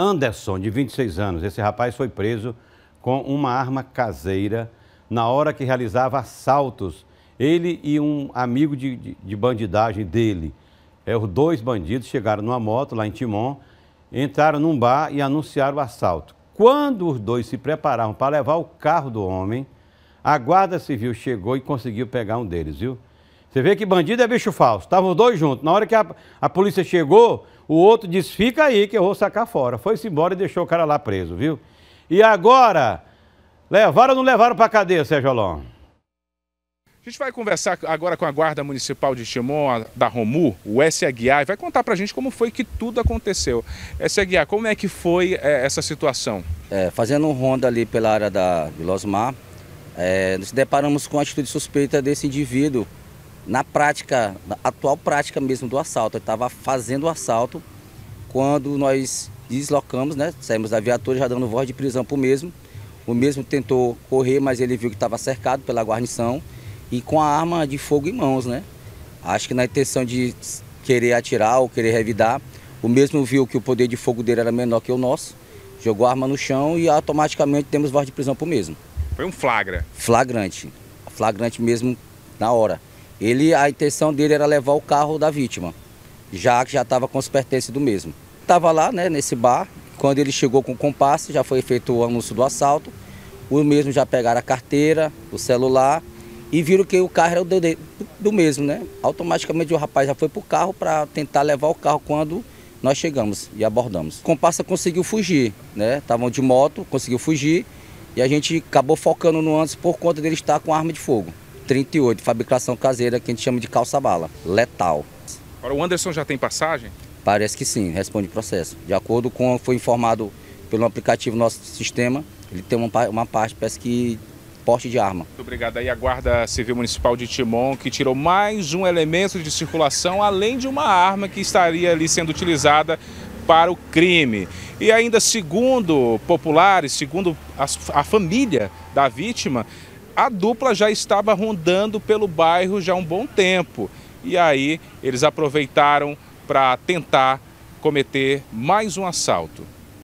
Anderson, de 26 anos. Esse rapaz foi preso com uma arma caseira na hora que realizava assaltos. Ele e um amigo de, de, de bandidagem dele. É, os dois bandidos chegaram numa moto lá em Timon, entraram num bar e anunciaram o assalto. Quando os dois se prepararam para levar o carro do homem, a Guarda Civil chegou e conseguiu pegar um deles, viu? Você vê que bandido é bicho falso. Estavam os dois juntos. Na hora que a, a polícia chegou, o outro disse: fica aí que eu vou sacar fora. Foi-se embora e deixou o cara lá preso, viu? E agora, levaram ou não levaram para cadeia, Sérgio Alon? A gente vai conversar agora com a Guarda Municipal de Timon, da Romu, o S. Aguiar, e vai contar pra gente como foi que tudo aconteceu. S. Aguiar, como é que foi é, essa situação? É, fazendo um ronda ali pela área da Vilosmar, é, nos deparamos com a atitude suspeita desse indivíduo na prática, na atual prática mesmo do assalto. Ele estava fazendo o assalto quando nós deslocamos, né? Saímos da viatura já dando voz de prisão para o mesmo. O mesmo tentou correr, mas ele viu que estava cercado pela guarnição e com a arma de fogo em mãos, né? Acho que na intenção de querer atirar ou querer revidar, o mesmo viu que o poder de fogo dele era menor que o nosso, jogou a arma no chão e automaticamente temos voz de prisão para o mesmo. Foi um flagra? Flagrante. Flagrante mesmo na hora. Ele, a intenção dele era levar o carro da vítima, já que já estava com os pertences do mesmo. Estava lá, né, nesse bar, quando ele chegou com o compasso, já foi feito o anúncio do assalto, o mesmo já pegaram a carteira, o celular e viram que o carro era do, do mesmo, né? Automaticamente o rapaz já foi para o carro para tentar levar o carro quando nós chegamos e abordamos. O comparsa conseguiu fugir, né? Estavam de moto, conseguiu fugir e a gente acabou focando no antes por conta dele estar com arma de fogo. 38, fabricação caseira que a gente chama de calça-bala, letal. Agora o Anderson já tem passagem? Parece que sim, responde o processo. De acordo com o que foi informado pelo aplicativo nosso sistema, ele tem uma, uma parte, parece que porte de arma. Muito obrigado aí a Guarda Civil Municipal de Timon, que tirou mais um elemento de circulação, além de uma arma que estaria ali sendo utilizada para o crime. E ainda segundo populares, segundo a, a família da vítima, a dupla já estava rondando pelo bairro já há um bom tempo. E aí eles aproveitaram para tentar cometer mais um assalto.